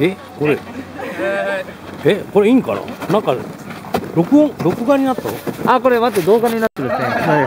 えこれえこれいいんかな？なんか録音録画になったの？あこれ待って動画になってるね。はい。